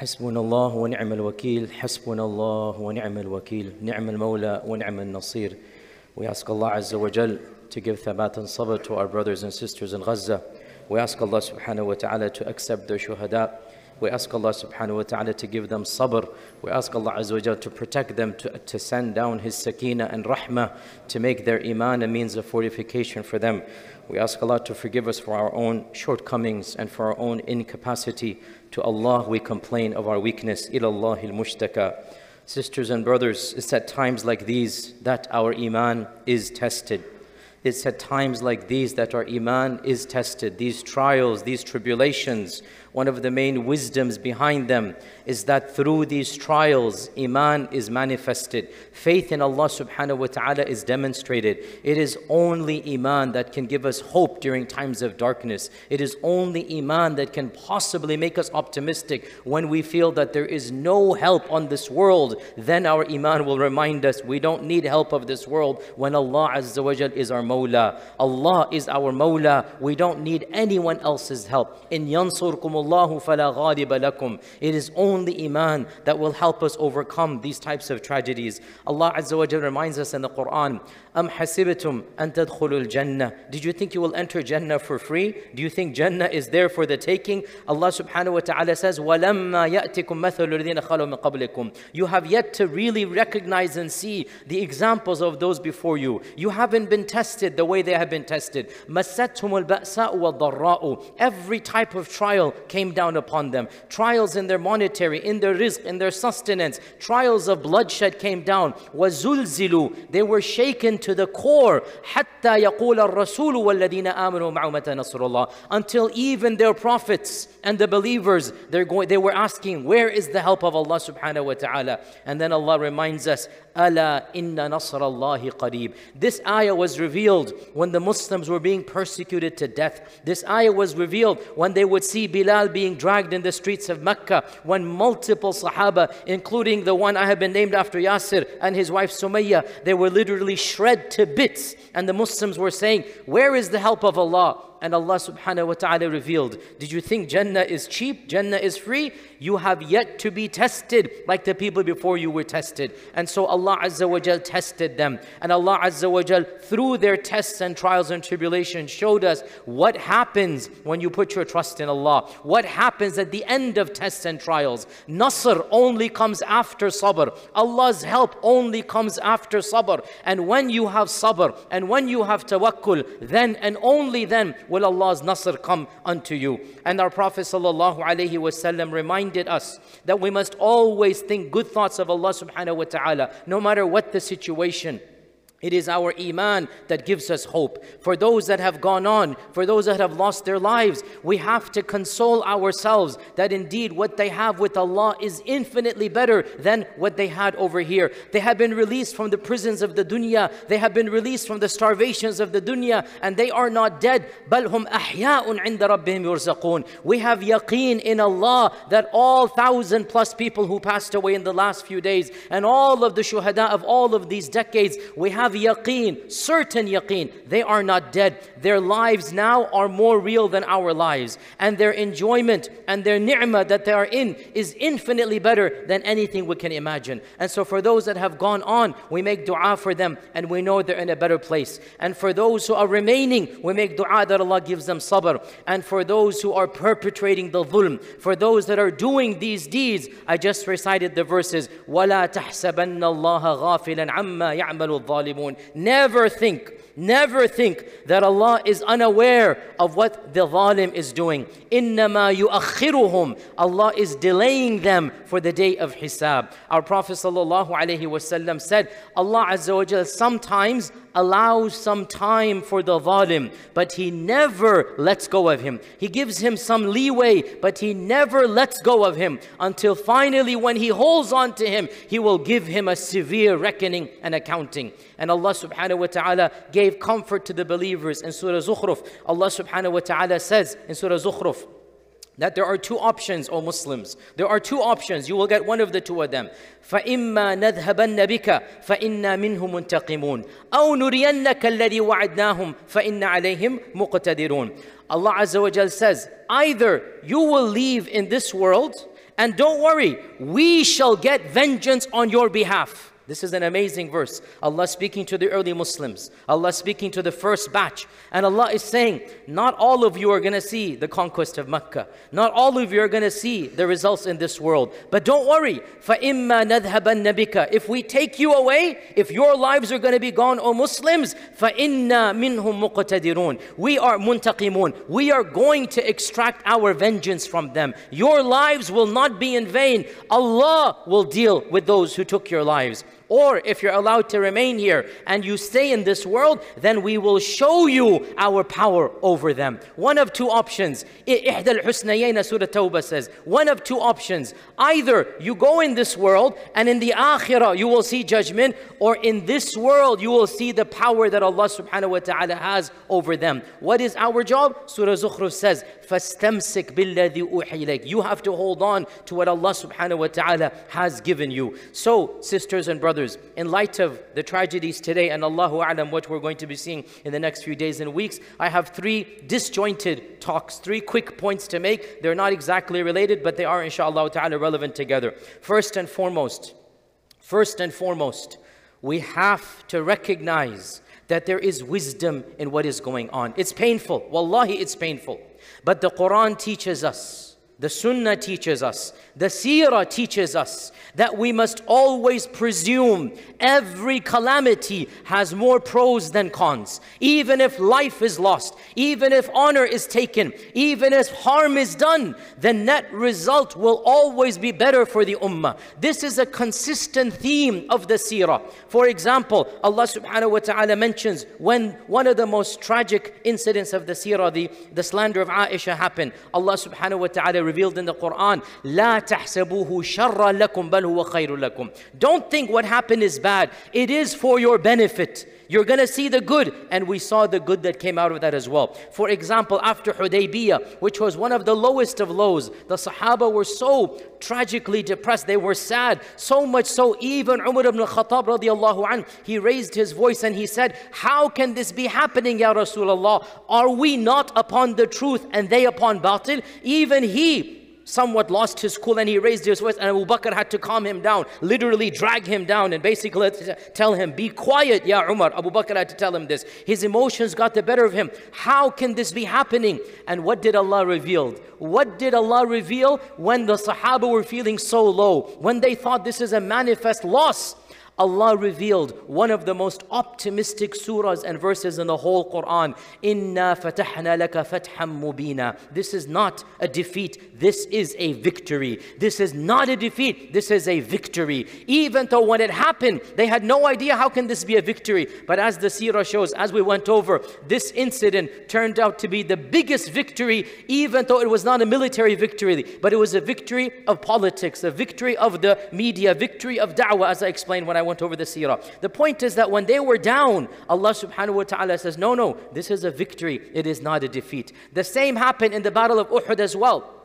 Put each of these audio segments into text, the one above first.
حسبنا الله ونعم الوكيل حسبنا الله ونعم الوكيل نعم المولى ونعم النصير We ask Allah Azza wa Jal to give thabat and sabr to our brothers and sisters in Gaza. We ask Allah subhanahu wa ta'ala to accept their shuhada. We ask Allah subhanahu wa ta'ala to give them sabr. We ask Allah Azza wa to protect them, to, to send down His sakina and rahmah, to make their iman a means of fortification for them. We ask Allah to forgive us for our own shortcomings and for our own incapacity. To Allah we complain of our weakness. Ilallahi al-mushtaka. Sisters and brothers, it's at times like these that our iman is tested. It's at times like these that our iman is tested. These trials, these tribulations, one of the main wisdoms behind them is that through these trials, Iman is manifested. Faith in Allah subhanahu wa ta'ala is demonstrated. It is only Iman that can give us hope during times of darkness. It is only Iman that can possibly make us optimistic when we feel that there is no help on this world. Then our Iman will remind us we don't need help of this world when Allah Azza wa is our Mawla. Allah is our Mawla. We don't need anyone else's help. In yansurkum الله فلا غالب لكم. It is only Iman that will help us overcome these types of tragedies. Allah Azza wa Jalla reminds us in the Quran, أم حسبتم أن تدخلوا الجنة Did you think you will enter Jannah for free? Do you think Jannah is there for the taking? Allah subhanahu wa ta'ala says, وَلَمَّا يَأْتِكُم مَثَلُ الَّذِينَ خَلَوْا مِن قَبْلِكُم You have yet to really recognize and see the examples of those before you. You haven't been tested the way they have been tested. مَسَّتْهُمُ الْبَأْسَاءُ وَالضَّرَّاءُ Every type of trial came down upon them. Trials in their monetary, in their rizq, in their sustenance. Trials of bloodshed came down. وَزُلْزِلُوا They were shaken to the core. حَتَّى يَقُولَ الرَّسُولُ وَالَّذِينَ آمَنُوا مَعُ مَتَى نَصْرُ اللَّهِ Until even their prophets and the believers, they're going, they were asking, where is the help of Allah subhanahu wa ta'ala? And then Allah reminds us, Ala inna نَصْرَ اللَّهِ قَرِيبٌ This ayah was revealed when the Muslims were being persecuted to death. This ayah was revealed when they would see Bilal being dragged in the streets of Mecca when multiple Sahaba including the one I have been named after Yasir and his wife Sumayya they were literally shred to bits. And the Muslims were saying where is the help of Allah and Allah subhanahu wa ta'ala revealed, Did you think Jannah is cheap? Jannah is free? You have yet to be tested like the people before you were tested. And so Allah Azza wa Jal tested them. And Allah Azza wa Jal, through their tests and trials and tribulations, showed us what happens when you put your trust in Allah. What happens at the end of tests and trials. Nasr only comes after sabr. Allah's help only comes after sabr. And when you have sabr and when you have tawakkul, then and only then will Allah's nasr come unto you. And our Prophet wasallam reminded us that we must always think good thoughts of Allah subhanahu wa ta'ala, no matter what the situation. It is our iman that gives us hope. For those that have gone on, for those that have lost their lives, we have to console ourselves that indeed what they have with Allah is infinitely better than what they had over here. They have been released from the prisons of the dunya, they have been released from the starvations of the dunya, and they are not dead. Balhum ahya'un inda yurzaqun. We have yaqeen in Allah that all thousand plus people who passed away in the last few days and all of the shuhada of all of these decades, we have have yaqeen, certain yaqeen, they are not dead. Their lives now are more real than our lives. And their enjoyment and their ni'mah that they are in is infinitely better than anything we can imagine. And so for those that have gone on, we make dua for them and we know they're in a better place. And for those who are remaining, we make dua that Allah gives them sabr. And for those who are perpetrating the dhulm, for those that are doing these deeds, I just recited the verses, وَلَا تَحْسَبَنَّ اللَّهَ غَافِلًا عَمَّا يَعْمَلُ الظَّالِمُونَ Never think Never think that Allah is unaware of what the zalim is doing. إِنَّمَا يُؤَخِّرُهُمْ Allah is delaying them for the day of Hisab. Our Prophet ﷺ said, Allah Azza wa Jal sometimes allows some time for the zalim, but He never lets go of him. He gives him some leeway, but He never lets go of him until finally when He holds on to him, He will give him a severe reckoning and accounting. And Allah subhanahu wa ta'ala gave comfort to the believers in Surah Zukhruf. Allah subhanahu wa ta'ala says in Surah Zukhruf, that there are two options, O Muslims. There are two options. You will get one of the two of them. فإما نذهبن بك فإنا منه منتقمون أو نرينك الذي وعدناهم فإن عليهم مقتدرون Allah Azza wa Jal says, either you will leave in this world And don't worry, we shall get vengeance on your behalf. This is an amazing verse. Allah speaking to the early Muslims, Allah speaking to the first batch. And Allah is saying, Not all of you are going to see the conquest of Mecca. Not all of you are going to see the results in this world. But don't worry, فَإِمَّا نَذْهَبَنَّ بِكَ If we take you away, if your lives are going to be gone, O Muslims, فَإِنَّا مِنْهُمْ مُقْتَدِرُونَ We are muntaqimun. We are going to extract our vengeance from them. Your lives will not be in vain. Allah will deal with those who took your lives. Or if you're allowed to remain here and you stay in this world, then we will show you our power over them. One of two options. إحدى الحسنيين Surah Tawbah says, one of two options. Either you go in this world and in the akhirah you will see judgment, or in this world you will see the power that Allah subhanahu wa ta'ala has over them. What is our job? Surah Zukhruf says, فَاسْتَمْسِكْ بِالَّذِي أُوحِي You have to hold on to what Allah subhanahu wa ta'ala has given you. So, sisters and brothers, in light of the tragedies today and Allahu A'lam, what we're going to be seeing in the next few days and weeks, I have three disjointed talks, three quick points to make. They're not exactly related, but they are, inshallah ta'ala, relevant together. First and foremost, first and foremost, we have to recognize that there is wisdom in what is going on. It's painful. Wallahi, it's painful. But the Quran teaches us, the Sunnah teaches us, the Seerah teaches us that we must always presume every calamity has more pros than cons. Even if life is lost, even if honor is taken, even if harm is done, the net result will always be better for the ummah. This is a consistent theme of the seerah. For example, Allah subhanahu wa ta'ala mentions when one of the most tragic incidents of the seerah, the, the slander of Aisha happened, Allah subhanahu wa ta'ala revealed in the Quran, لا تحسبوه شرا لكم بل هو خير لكم. Don't think what happened is bad. It is for your benefit. You're going to see the good. And we saw the good that came out of that as well. For example, after Hudaybiyah, which was one of the lowest of lows, the Sahaba were so tragically depressed. They were sad. So much so, even Umar ibn al-Khattab radiallahu anh, he raised his voice and he said, How can this be happening, Ya Rasulullah? Are we not upon the truth and they upon batil? Even he somewhat lost his cool and he raised his voice and Abu Bakr had to calm him down, literally drag him down and basically tell him, be quiet, Ya Umar. Abu Bakr had to tell him this. His emotions got the better of him. How can this be happening? And what did Allah reveal? What did Allah reveal when the Sahaba were feeling so low? When they thought this is a manifest loss? Allah revealed one of the most optimistic surahs and verses in the whole Quran. Inna fatahna laka fatham mubina. This is not a defeat, this is a victory. This is not a defeat, this is a victory. Even though when it happened, they had no idea how can this be a victory. But as the seerah shows, as we went over, this incident turned out to be the biggest victory, even though it was not a military victory, but it was a victory of politics, a victory of the media, victory of da'wah, as I explained when I went over the seerah. The point is that when they were down, Allah subhanahu wa ta'ala says, no, no, this is a victory. It is not a defeat. The same happened in the battle of Uhud as well.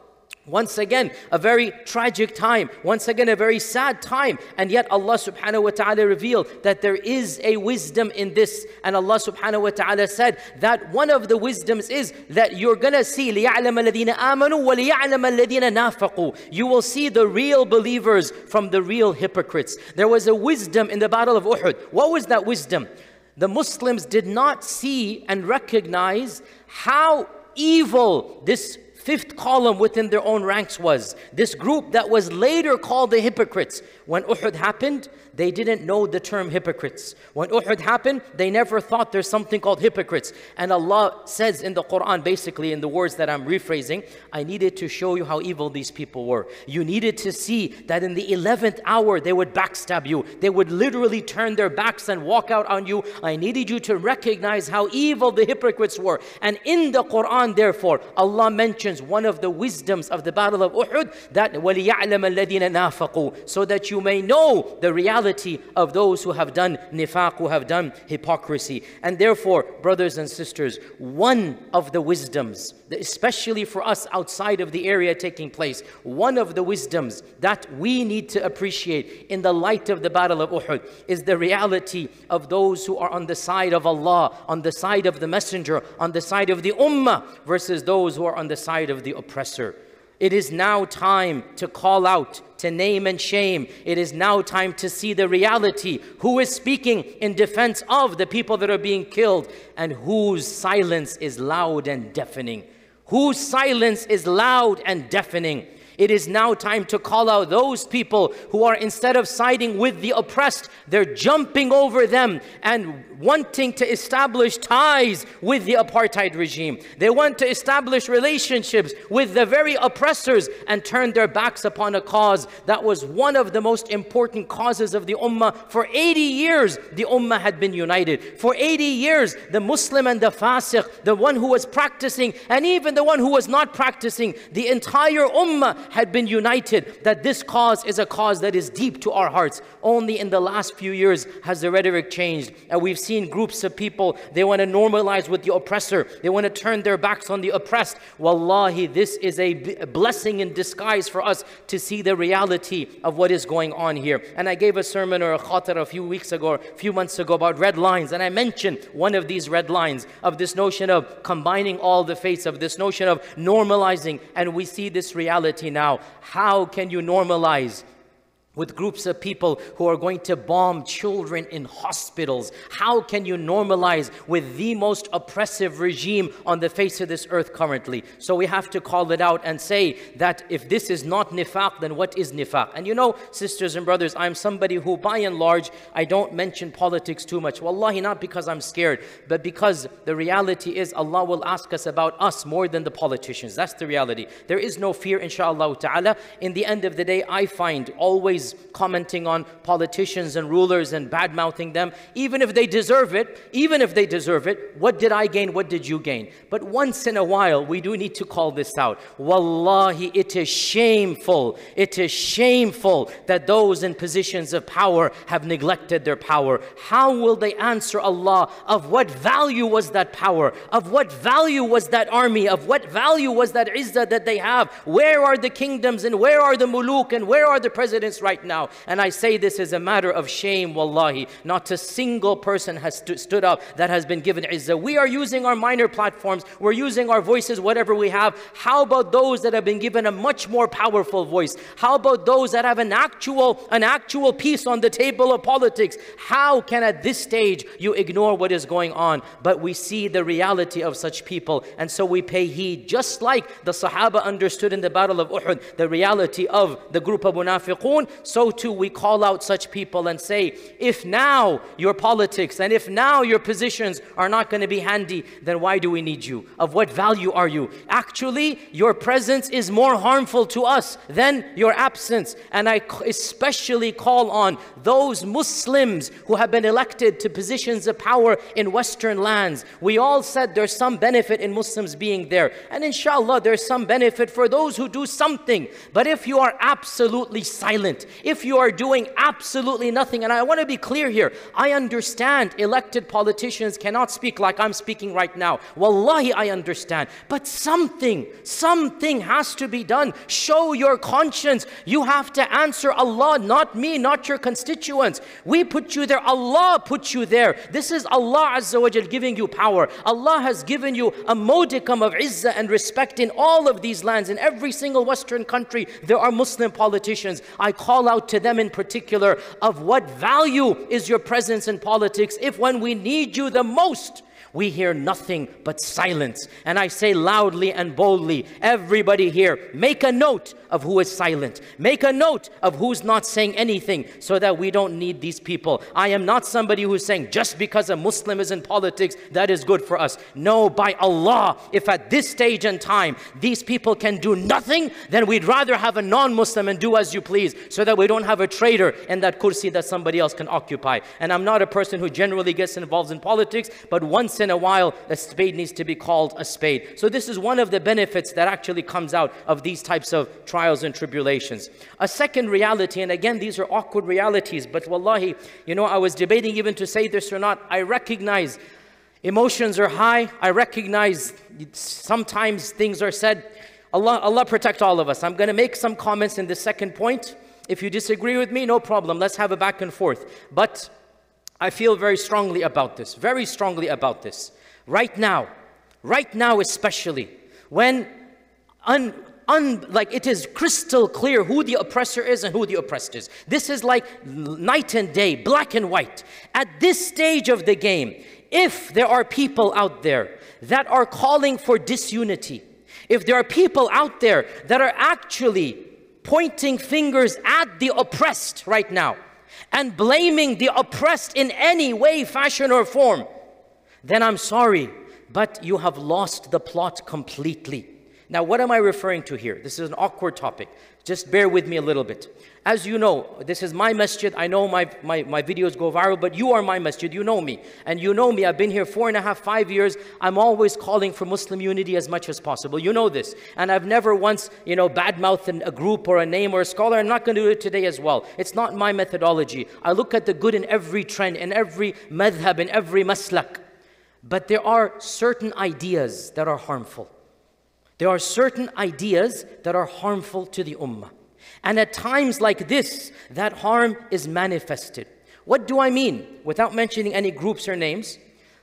Once again, a very tragic time. Once again, a very sad time. And yet Allah subhanahu wa ta'ala revealed that there is a wisdom in this. And Allah subhanahu wa ta'ala said that one of the wisdoms is that you're going to see لِيَعْلَمَ الَّذِينَ آمَنُوا وَلِيَعْلَمَ الَّذِينَ نَافَقُوا You will see the real believers from the real hypocrites. There was a wisdom in the battle of Uhud. What was that wisdom? The Muslims did not see and recognize how evil this fifth column within their own ranks was this group that was later called the hypocrites. When Uhud happened, they didn't know the term hypocrites. When Uhud happened, they never thought there's something called hypocrites. And Allah says in the Quran, basically in the words that I'm rephrasing, I needed to show you how evil these people were. You needed to see that in the 11th hour, they would backstab you. They would literally turn their backs and walk out on you. I needed you to recognize how evil the hypocrites were. And in the Quran, therefore, Allah mentions one of the wisdoms of the Battle of Uhud that وَلِيَعْلَمَ الَّذِينَ نَافَقُوا So that you may know the reality reality of those who have done nifaq, who have done hypocrisy. And therefore, brothers and sisters, one of the wisdoms, especially for us outside of the area taking place, one of the wisdoms that we need to appreciate in the light of the Battle of Uhud is the reality of those who are on the side of Allah, on the side of the Messenger, on the side of the Ummah, versus those who are on the side of the oppressor. It is now time to call out, to name and shame. It is now time to see the reality. Who is speaking in defense of the people that are being killed and whose silence is loud and deafening? Whose silence is loud and deafening? It is now time to call out those people who are instead of siding with the oppressed, they're jumping over them and wanting to establish ties with the apartheid regime. They want to establish relationships with the very oppressors and turn their backs upon a cause that was one of the most important causes of the ummah. For 80 years, the ummah had been united. For 80 years, the Muslim and the fasiq, the one who was practicing and even the one who was not practicing, the entire ummah had been united. That this cause is a cause that is deep to our hearts. Only in the last few years has the rhetoric changed and we've seen groups of people, they want to normalize with the oppressor. They want to turn their backs on the oppressed. Wallahi, this is a blessing in disguise for us to see the reality of what is going on here. And I gave a sermon or a khatir a few weeks ago, a few months ago about red lines. And I mentioned one of these red lines of this notion of combining all the faiths, of this notion of normalizing. And we see this reality now. How can you normalize with groups of people who are going to bomb children in hospitals. How can you normalize with the most oppressive regime on the face of this earth currently? So we have to call it out and say that if this is not nifaq, then what is nifaq? And you know, sisters and brothers, I'm somebody who by and large, I don't mention politics too much. Wallahi, not because I'm scared, but because the reality is Allah will ask us about us more than the politicians. That's the reality. There is no fear, inshallah ta'ala. In the end of the day, I find always commenting on politicians and rulers and bad mouthing them, even if they deserve it, even if they deserve it, what did I gain? What did you gain? But once in a while, we do need to call this out. Wallahi, it is shameful. It is shameful that those in positions of power have neglected their power. How will they answer Allah? Of what value was that power? Of what value was that army? Of what value was that izzah that they have? Where are the kingdoms and where are the muluk and where are the presidents right right now. And I say this is a matter of shame, wallahi. Not a single person has st stood up that has been given izzah. We are using our minor platforms, we're using our voices, whatever we have. How about those that have been given a much more powerful voice? How about those that have an actual, an actual piece on the table of politics? How can at this stage you ignore what is going on? But we see the reality of such people, and so we pay heed, just like the Sahaba understood in the Battle of Uhud, the reality of the group of munafiqun, so too we call out such people and say, if now your politics and if now your positions are not going to be handy, then why do we need you? Of what value are you? Actually, your presence is more harmful to us than your absence. And I especially call on those Muslims who have been elected to positions of power in Western lands. We all said there's some benefit in Muslims being there. And inshallah, there's some benefit for those who do something. But if you are absolutely silent, if you are doing absolutely nothing. And I want to be clear here. I understand elected politicians cannot speak like I'm speaking right now. Wallahi, I understand. But something, something has to be done. Show your conscience. You have to answer Allah, not me, not your constituents. We put you there. Allah put you there. This is Allah Azza wa Jal giving you power. Allah has given you a modicum of izzah and respect in all of these lands. In every single Western country, there are Muslim politicians. I call call out to them in particular of what value is your presence in politics if when we need you the most, we hear nothing but silence. And I say loudly and boldly, everybody here, make a note of who is silent. Make a note of who's not saying anything so that we don't need these people. I am not somebody who's saying just because a Muslim is in politics, that is good for us. No, by Allah, if at this stage and time these people can do nothing, then we'd rather have a non-Muslim and do as you please so that we don't have a traitor in that kursi that somebody else can occupy. And I'm not a person who generally gets involved in politics, but once in a while, a spade needs to be called a spade. So this is one of the benefits that actually comes out of these types of trials and tribulations. A second reality, and again, these are awkward realities, but wallahi, you know, I was debating even to say this or not. I recognize emotions are high. I recognize sometimes things are said. Allah, Allah protect all of us. I'm going to make some comments in the second point. If you disagree with me, no problem. Let's have a back and forth. But I feel very strongly about this, very strongly about this. Right now, right now especially, when un un, like it is crystal clear who the oppressor is and who the oppressed is. This is like night and day, black and white. At this stage of the game, if there are people out there that are calling for disunity, if there are people out there that are actually pointing fingers at the oppressed right now and blaming the oppressed in any way, fashion, or form, then I'm sorry, but you have lost the plot completely. Now, what am I referring to here? This is an awkward topic. Just bear with me a little bit. As you know, this is my masjid. I know my, my, my videos go viral, but you are my masjid. You know me. And you know me. I've been here four and a half, five years. I'm always calling for Muslim unity as much as possible. You know this. And I've never once, you know, badmouthed a group or a name or a scholar. I'm not going to do it today as well. It's not my methodology. I look at the good in every trend, in every madhab, in every maslak. But there are certain ideas that are harmful. There are certain ideas that are harmful to the ummah. And at times like this, that harm is manifested. What do I mean? Without mentioning any groups or names,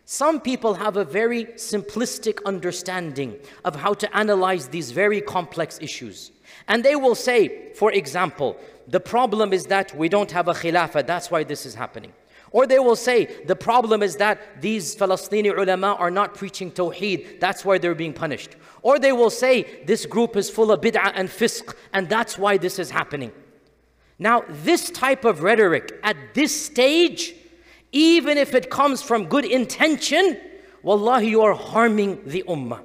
some people have a very simplistic understanding of how to analyze these very complex issues. And they will say, for example, the problem is that we don't have a khilafah, that's why this is happening. Or they will say, the problem is that these Palestinian ulama are not preaching tawheed, that's why they're being punished. Or they will say, this group is full of bid'ah and fisq, and that's why this is happening. Now, this type of rhetoric at this stage, even if it comes from good intention, wallahi, you are harming the ummah.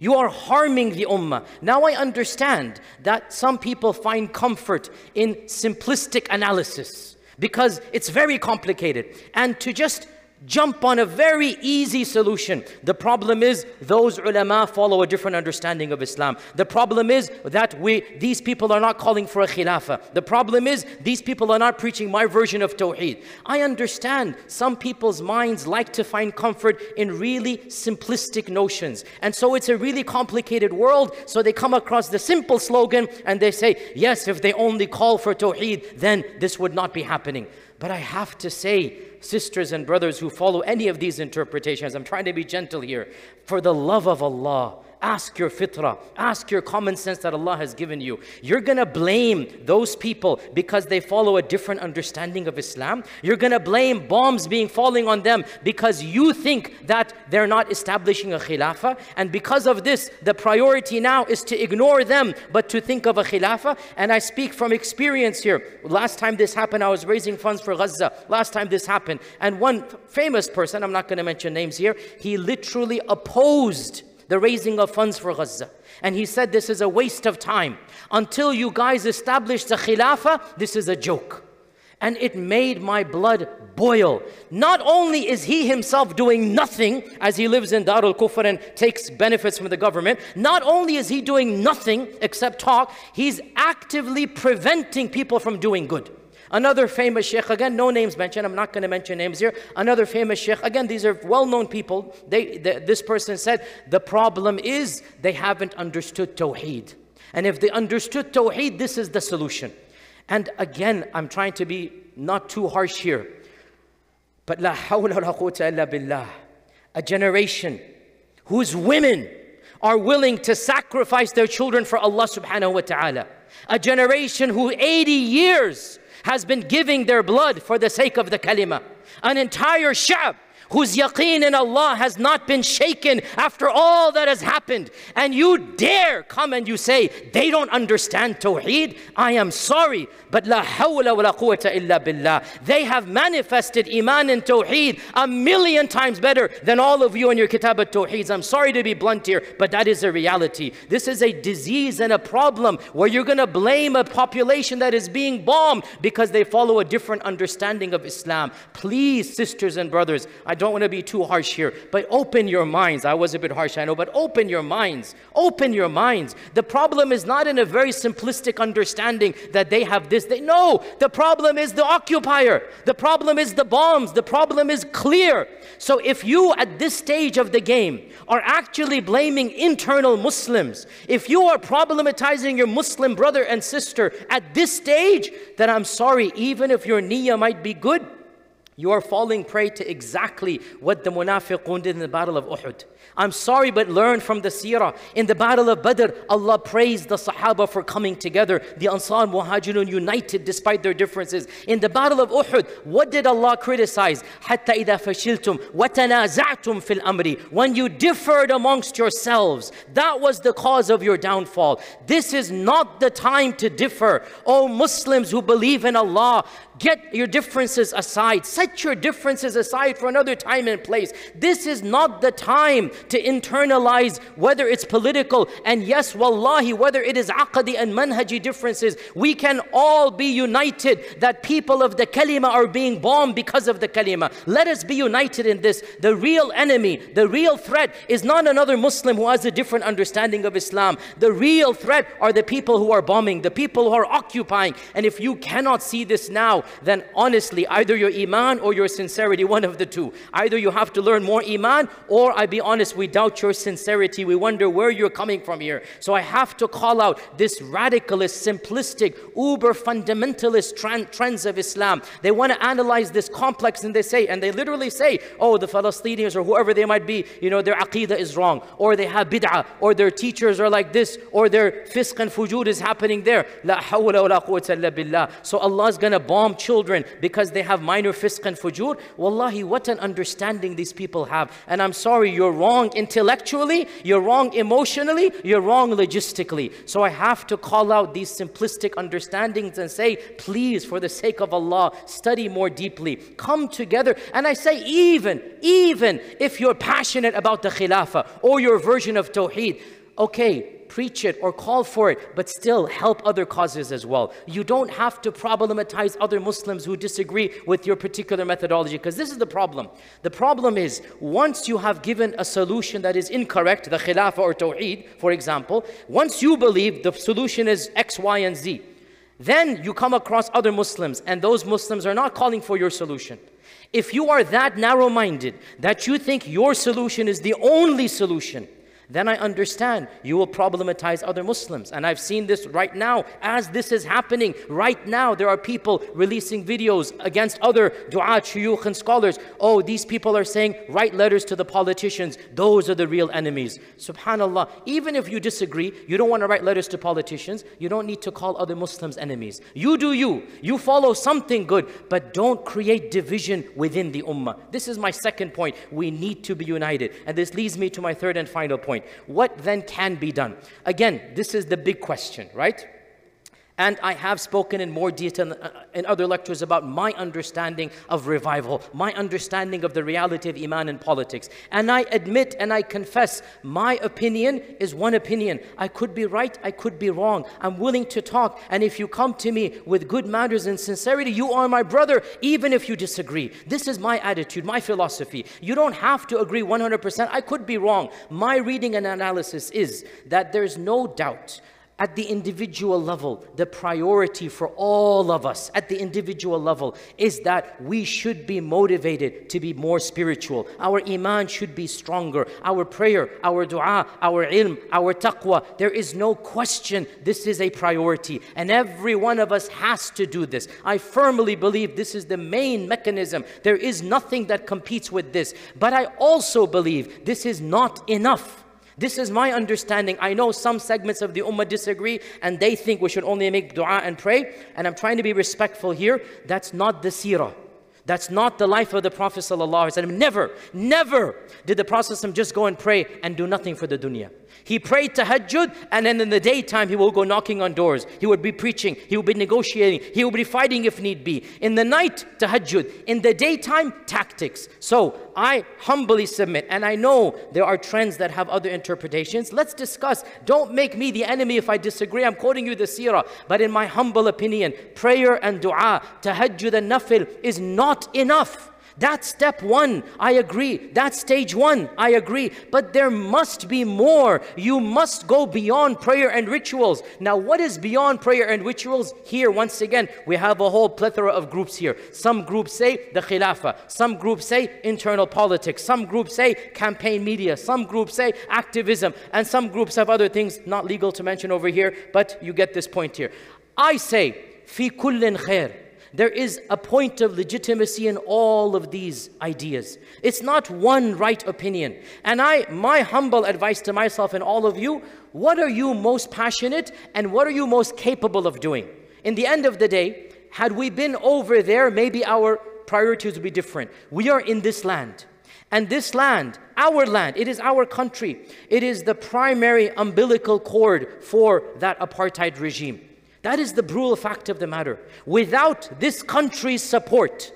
You are harming the ummah. Now I understand that some people find comfort in simplistic analysis because it's very complicated. And to just jump on a very easy solution. The problem is those ulama follow a different understanding of Islam. The problem is that we these people are not calling for a khilafah. The problem is these people are not preaching my version of tawheed. I understand some people's minds like to find comfort in really simplistic notions. And so it's a really complicated world. So they come across the simple slogan and they say, yes, if they only call for tawheed, then this would not be happening. But I have to say, sisters and brothers who follow any of these interpretations, I'm trying to be gentle here, for the love of Allah, Ask your fitrah. Ask your common sense that Allah has given you. You're going to blame those people because they follow a different understanding of Islam. You're going to blame bombs being falling on them because you think that they're not establishing a khilafah. And because of this, the priority now is to ignore them but to think of a khilafah. And I speak from experience here. Last time this happened, I was raising funds for Gaza. Last time this happened. And one famous person, I'm not going to mention names here, he literally opposed the raising of funds for Gaza. And he said, This is a waste of time. Until you guys establish the Khilafah, this is a joke. And it made my blood boil. Not only is he himself doing nothing as he lives in Darul Kufr and takes benefits from the government, not only is he doing nothing except talk, he's actively preventing people from doing good. Another famous sheikh, again, no names mentioned, I'm not going to mention names here. Another famous sheikh, again, these are well known people. They, they, this person said, The problem is they haven't understood Tawheed. And if they understood Tawheed, this is the solution. And again, I'm trying to be not too harsh here. But la hawla la quwwata illa billah. A generation whose women are willing to sacrifice their children for Allah subhanahu wa ta'ala. A generation who 80 years has been giving their blood for the sake of the kalima. An entire shab whose yaqeen in Allah has not been shaken after all that has happened, and you dare come and you say, they don't understand Tawheed, I am sorry, but la hawla wa la quwwata illa billah. They have manifested Iman and Tawheed a million times better than all of you in your Kitab al-Tawheeds. I'm sorry to be blunt here, but that is a reality. This is a disease and a problem where you're going to blame a population that is being bombed because they follow a different understanding of Islam. Please, sisters and brothers, I don't want to be too harsh here, but open your minds. I was a bit harsh, I know, but open your minds. Open your minds. The problem is not in a very simplistic understanding that they have this. They know the problem is the occupier. The problem is the bombs. The problem is clear. So if you at this stage of the game are actually blaming internal Muslims, if you are problematizing your Muslim brother and sister at this stage, then I'm sorry, even if your niyyah might be good, You are falling prey to exactly what the munafiqun did in the battle of Uhud. I'm sorry, but learn from the seerah. In the battle of Badr, Allah praised the Sahaba for coming together. The Ansar Muhajirun united despite their differences. In the battle of Uhud, what did Allah criticize? حَتَّى إِذَا فَشِلْتُمْ وَتَنَازَعْتُمْ فِي الْأَمْرِ When you differed amongst yourselves, that was the cause of your downfall. This is not the time to differ. O Muslims who believe in Allah, Get your differences aside. Set your differences aside for another time and place. This is not the time to internalize whether it's political and yes, wallahi, whether it is aqadi and manhaji differences. We can all be united that people of the kalima are being bombed because of the kalima. Let us be united in this. The real enemy, the real threat is not another Muslim who has a different understanding of Islam. The real threat are the people who are bombing, the people who are occupying. And if you cannot see this now, then honestly, either your iman or your sincerity, one of the two. Either you have to learn more iman, or I be honest, we doubt your sincerity. We wonder where you're coming from here. So I have to call out this radicalist, simplistic, uber fundamentalist trends of Islam. They want to analyze this complex and they say, and they literally say, oh, the Palestinians or whoever they might be, you know, their aqidah is wrong, or they have bid'ah, or their teachers are like this, or their fisq and fujur is happening there. La hawla. So Allah is going to bomb children because they have minor fisq and fujur. Wallahi, what an understanding these people have. And I'm sorry, you're wrong intellectually, you're wrong emotionally, you're wrong logistically. So I have to call out these simplistic understandings and say, please, for the sake of Allah, study more deeply. Come together. And I say, even, even if you're passionate about the khilafah or your version of tawheed, okay, preach it or call for it, but still help other causes as well. You don't have to problematize other Muslims who disagree with your particular methodology, because this is the problem. The problem is, once you have given a solution that is incorrect, the khilafah or tawheed, for example, once you believe the solution is X, Y, and Z, then you come across other Muslims, and those Muslims are not calling for your solution. If you are that narrow minded that you think your solution is the only solution, then I understand you will problematize other Muslims. And I've seen this right now as this is happening. Right now, there are people releasing videos against other du'at, shuyukh, and scholars. Oh, these people are saying, write letters to the politicians. Those are the real enemies. Subhanallah. Even if you disagree, you don't want to write letters to politicians, you don't need to call other Muslims enemies. You do you. You follow something good, but don't create division within the ummah. This is my second point. We need to be united. And this leads me to my third and final point point. What then can be done? Again, this is the big question, right? And I have spoken in more detail uh, in other lectures about my understanding of revival, my understanding of the reality of Iman and politics. And I admit and I confess, my opinion is one opinion. I could be right, I could be wrong. I'm willing to talk. And if you come to me with good manners and sincerity, you are my brother, even if you disagree. This is my attitude, my philosophy. You don't have to agree 100%. I could be wrong. My reading and analysis is that there's no doubt at the individual level, the priority for all of us at the individual level is that we should be motivated to be more spiritual. Our iman should be stronger. Our prayer, our dua, our ilm, our taqwa. There is no question this is a priority. And every one of us has to do this. I firmly believe this is the main mechanism. There is nothing that competes with this. But I also believe this is not enough. This is my understanding. I know some segments of the ummah disagree and they think we should only make dua and pray. And I'm trying to be respectful here. That's not the seerah. That's not the life of the Prophet ﷺ. Never, never did the Prophet just go and pray and do nothing for the dunya. He prayed tahajjud and then in the daytime he will go knocking on doors. He would be preaching. He would be negotiating. He would be fighting if need be. In the night, tahajjud. In the daytime, tactics. So I humbly submit and I know there are trends that have other interpretations. Let's discuss. Don't make me the enemy if I disagree. I'm quoting you the seerah. But in my humble opinion, prayer and dua, tahajjud and nafil is not enough. That's step one. I agree. That's stage one. I agree. But there must be more. You must go beyond prayer and rituals. Now, what is beyond prayer and rituals? Here, once again, we have a whole plethora of groups here. Some groups say the khilafah. Some groups say internal politics. Some groups say campaign media. Some groups say activism. And some groups have other things not legal to mention over here, but you get this point here. I say, fi kullin khair. There is a point of legitimacy in all of these ideas. It's not one right opinion. And I, my humble advice to myself and all of you, what are you most passionate and what are you most capable of doing? In the end of the day, had we been over there, maybe our priorities would be different. We are in this land. And this land, our land, it is our country. It is the primary umbilical cord for that apartheid regime. That is the brutal fact of the matter. Without this country's support,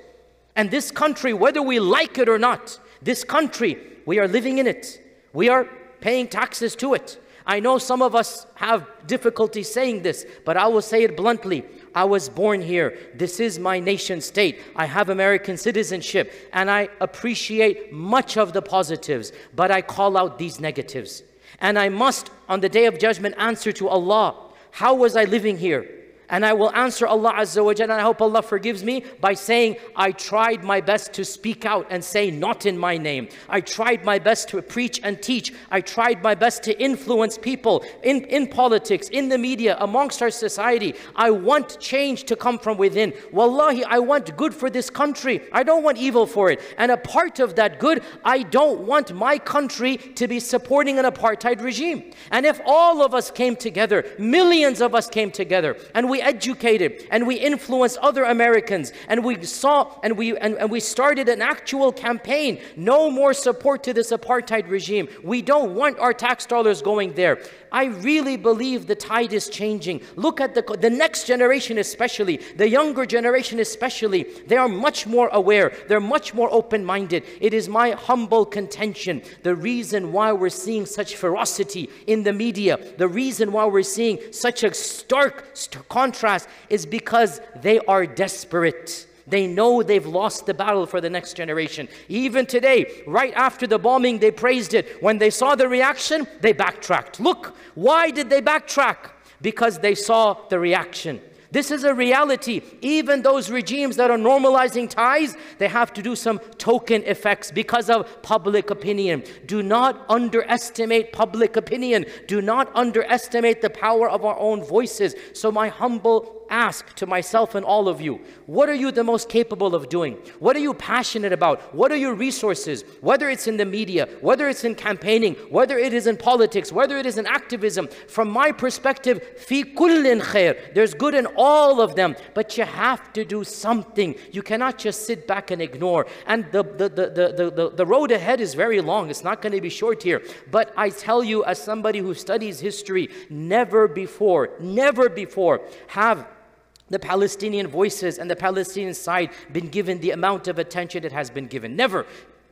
and this country, whether we like it or not, this country, we are living in it. We are paying taxes to it. I know some of us have difficulty saying this, but I will say it bluntly. I was born here. This is my nation state. I have American citizenship and I appreciate much of the positives, but I call out these negatives. And I must, on the day of judgment, answer to Allah how was I living here? And I will answer Allah Azza wa Jalla, and I hope Allah forgives me by saying, I tried my best to speak out and say, not in my name. I tried my best to preach and teach. I tried my best to influence people in, in politics, in the media, amongst our society. I want change to come from within. Wallahi, I want good for this country. I don't want evil for it. And a part of that good, I don't want my country to be supporting an apartheid regime. And if all of us came together, millions of us came together, and we educated and we influenced other Americans and we saw and we and, and we started an actual campaign. No more support to this apartheid regime. We don't want our tax dollars going there. I really believe the tide is changing. Look at the, the next generation, especially, the younger generation, especially. They are much more aware, they're much more open minded. It is my humble contention the reason why we're seeing such ferocity in the media, the reason why we're seeing such a stark st contrast is because they are desperate. They know they've lost the battle for the next generation. Even today, right after the bombing, they praised it. When they saw the reaction, they backtracked. Look, why did they backtrack? Because they saw the reaction. This is a reality. Even those regimes that are normalizing ties, they have to do some token effects because of public opinion. Do not underestimate public opinion. Do not underestimate the power of our own voices. So my humble ask to myself and all of you, what are you the most capable of doing? What are you passionate about? What are your resources? Whether it's in the media, whether it's in campaigning, whether it is in politics, whether it is in activism, from my perspective, fi kullin khair. There's good in all of them, but you have to do something. You cannot just sit back and ignore. And the, the, the, the, the, the road ahead is very long. It's not going to be short here. But I tell you, as somebody who studies history, never before, never before have the Palestinian voices and the Palestinian side been given the amount of attention it has been given. Never.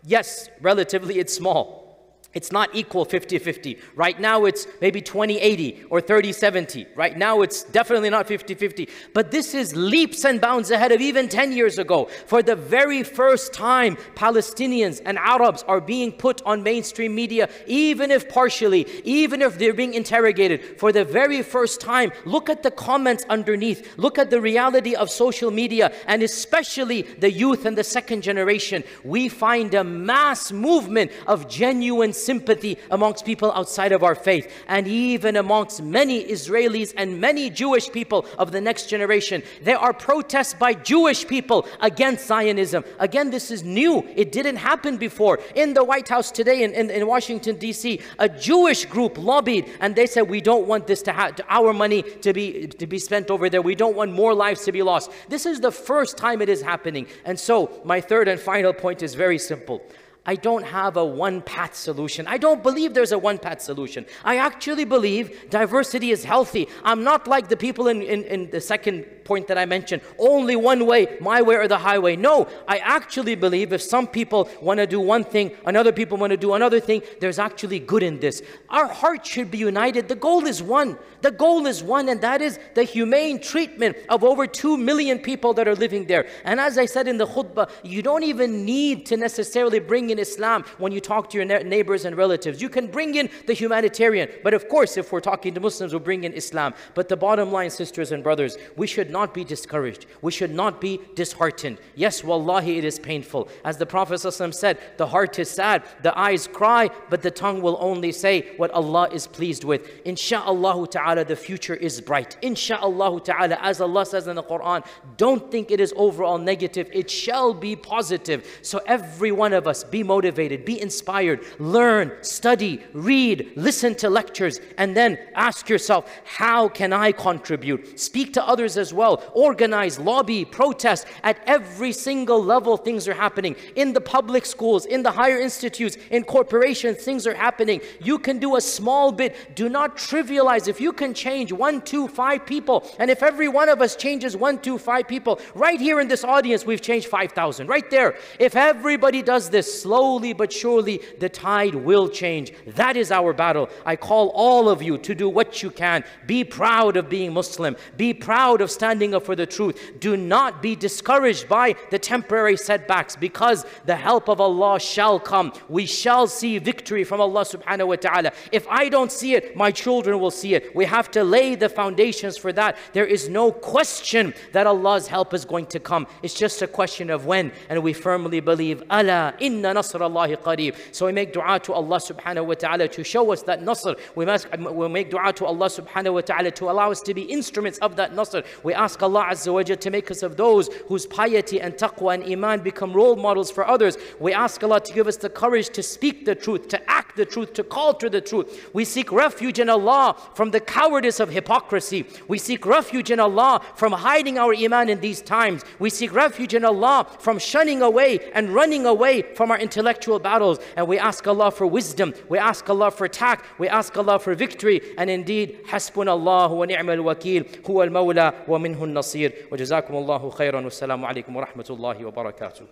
Yes, relatively it's small. It's not equal 50-50. Right now it's maybe 20-80 or 30-70. Right now it's definitely not 50-50. But this is leaps and bounds ahead of even 10 years ago. For the very first time, Palestinians and Arabs are being put on mainstream media, even if partially, even if they're being interrogated. For the very first time, look at the comments underneath. Look at the reality of social media and especially the youth and the second generation. We find a mass movement of genuine sympathy amongst people outside of our faith and even amongst many Israelis and many Jewish people of the next generation. There are protests by Jewish people against Zionism. Again, this is new. It didn't happen before. In the White House today in, in, in Washington, D.C., a Jewish group lobbied and they said, we don't want this to have our money to be, to be spent over there. We don't want more lives to be lost. This is the first time it is happening. And so my third and final point is very simple. I don't have a one path solution. I don't believe there's a one path solution. I actually believe diversity is healthy. I'm not like the people in, in, in, the second point that I mentioned only one way, my way or the highway. No, I actually believe if some people want to do one thing, another people want to do another thing, there's actually good in this. Our hearts should be united. The goal is one. The goal is one, and that is the humane treatment of over 2 million people that are living there. And as I said in the khutbah, you don't even need to necessarily bring in Islam when you talk to your neighbors and relatives. You can bring in the humanitarian. But of course, if we're talking to Muslims, we'll bring in Islam. But the bottom line, sisters and brothers, we should not not be discouraged. We should not be disheartened. Yes, wallahi, it is painful. As the Prophet ﷺ said, the heart is sad, the eyes cry, but the tongue will only say what Allah is pleased with. Insha'Allah ta'ala, the future is bright. Insha'Allah ta'ala, as Allah says in the Quran, don't think it is overall negative. It shall be positive. So every one of us, be motivated, be inspired, learn, study, read, listen to lectures, and then ask yourself, how can I contribute? Speak to others as well. Organize, lobby, protest. At every single level, things are happening. In the public schools, in the higher institutes, in corporations, things are happening. You can do a small bit. Do not trivialize. If you can change one, two, five people, and if every one of us changes one, two, five people, right here in this audience, we've changed 5,000. Right there. If everybody does this slowly but surely, the tide will change. That is our battle. I call all of you to do what you can. Be proud of being Muslim. Be proud of standing up for the truth. Do not be discouraged by the temporary setbacks because the help of Allah shall come. We shall see victory from Allah subhanahu wa ta'ala. If I don't see it, my children will see it. We have to lay the foundations for that. There is no question that Allah's help is going to come. It's just a question of when. And we firmly believe, Allah, inna nasr Allahi qareeb. So we make dua to Allah subhanahu wa ta'ala to show us that nasr. We must we make dua to Allah subhanahu wa ta'ala to allow us to be instruments of that nasr. We ask Allah azza wa to make us of those whose piety and taqwa and iman become role models for others. We ask Allah to give us the courage to speak the truth, to act the truth, to call to the truth. We seek refuge in Allah from the cowardice of hypocrisy. We seek refuge in Allah from hiding our iman in these times. We seek refuge in Allah from shunning away and running away from our intellectual battles. And we ask Allah for wisdom. We ask Allah for tact. We ask Allah for victory. And indeed, حسبنا الله ونعم الوكيل هو المولى ومنه النصير. وجزاكم الله خيرا. والسلام عليكم ورحمة الله وبركاته.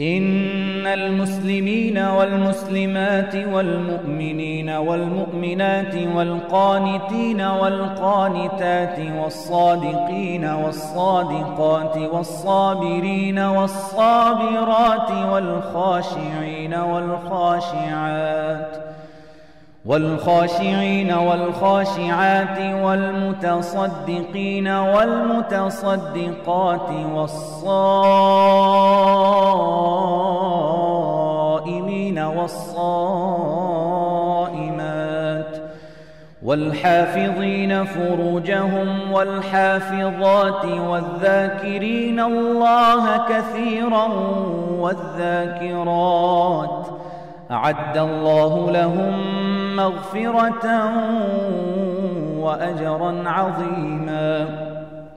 إن المسلمين والمسلمات والمؤمنين والمؤمنات والقانتين والقانتات والصادقين والصادقات والصابرين والصابرات والخاشعين والخاشعات والخاشعين والخاشعات والمتصدقين والمتصدقات والصائمين والصائمات والحافظين فروجهم والحافظات والذاكرين الله كثيرا والذاكرات أعد الله لهم مغفرة وأجرا عظيما.